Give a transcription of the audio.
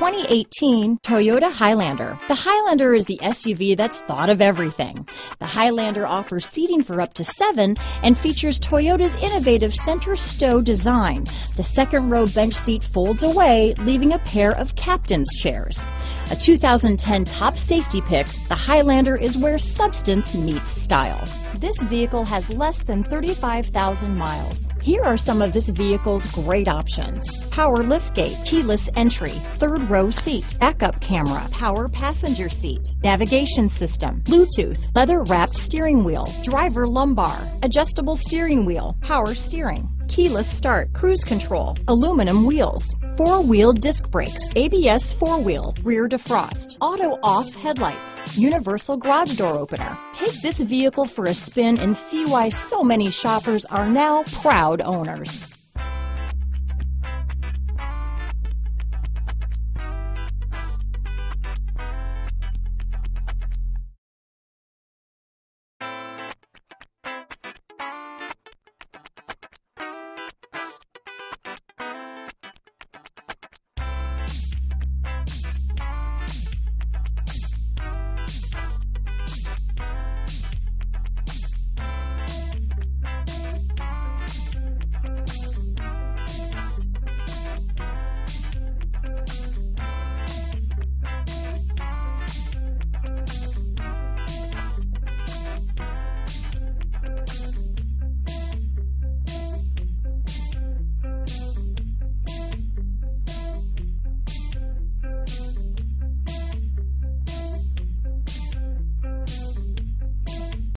2018 Toyota Highlander. The Highlander is the SUV that's thought of everything. The Highlander offers seating for up to seven and features Toyota's innovative center stow design. The second row bench seat folds away, leaving a pair of captain's chairs. A 2010 top safety pick, the Highlander is where substance meets style. This vehicle has less than 35,000 miles. Here are some of this vehicle's great options. Power liftgate, keyless entry, third row seat, backup camera, power passenger seat, navigation system, Bluetooth, leather wrapped steering wheel, driver lumbar, adjustable steering wheel, power steering, keyless start, cruise control, aluminum wheels, four-wheel disc brakes, ABS four-wheel, rear defrost, auto-off headlights, universal garage door opener. Take this vehicle for a spin and see why so many shoppers are now proud owners.